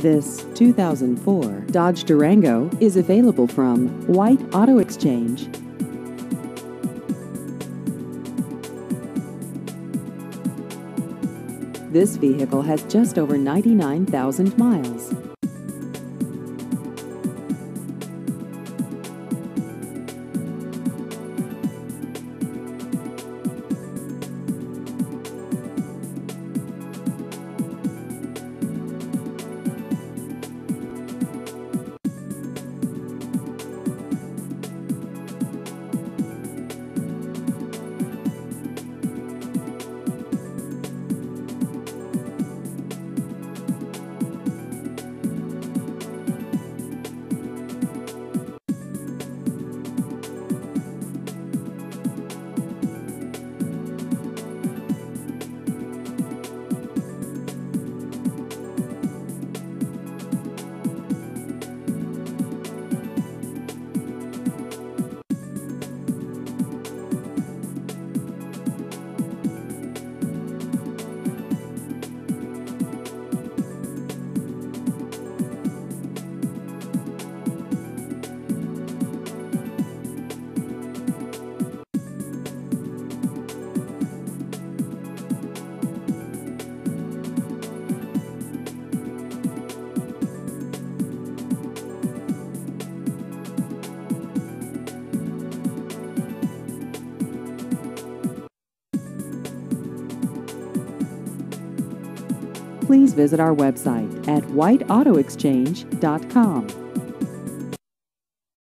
This 2004 Dodge Durango is available from White Auto Exchange. This vehicle has just over 99,000 miles. Please visit our website at whiteautoexchange.com.